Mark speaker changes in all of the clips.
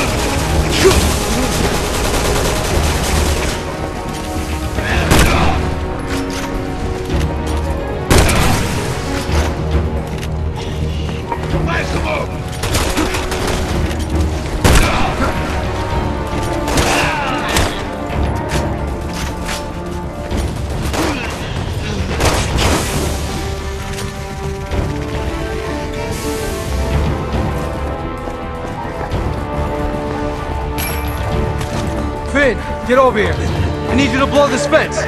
Speaker 1: Ugh! Get over here. I need you to blow this fence.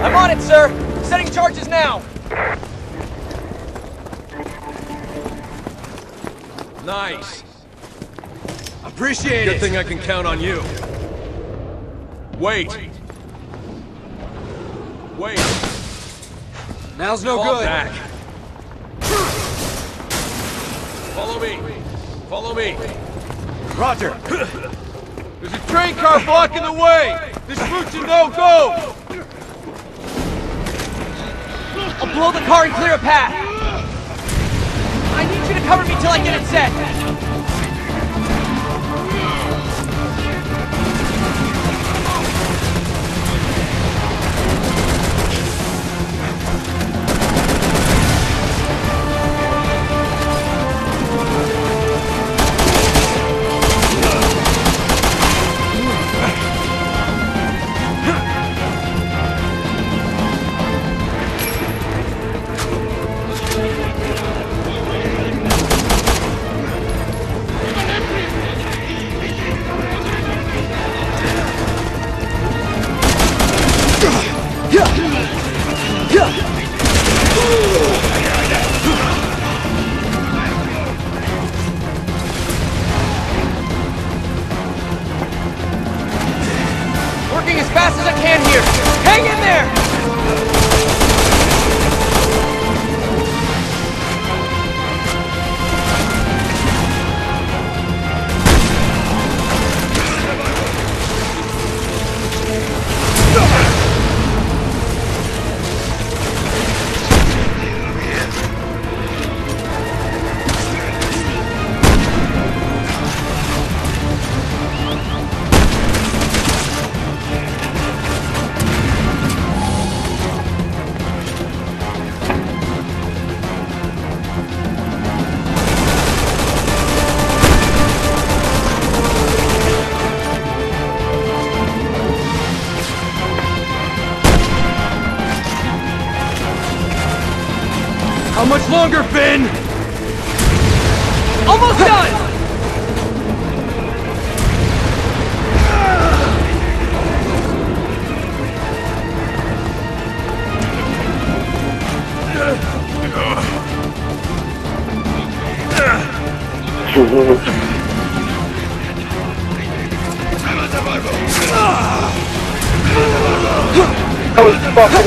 Speaker 2: I'm on it, sir. Setting charges now.
Speaker 3: Nice.
Speaker 1: Appreciate
Speaker 3: Good
Speaker 1: it.
Speaker 3: thing I can count on you. Wait. Wait.
Speaker 1: Now's no
Speaker 3: Fall
Speaker 1: good.
Speaker 3: back. Follow me. Follow me.
Speaker 1: Roger. There's a train car blocking the way. This route's a no-go.
Speaker 2: I'll blow the car and clear a path. I need you to cover me till I get it set. Working as fast as I can
Speaker 1: How much longer, Finn?
Speaker 2: Almost done!
Speaker 4: That was fucking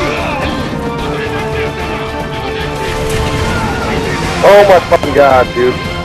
Speaker 4: RPG! Oh my fucking god, dude.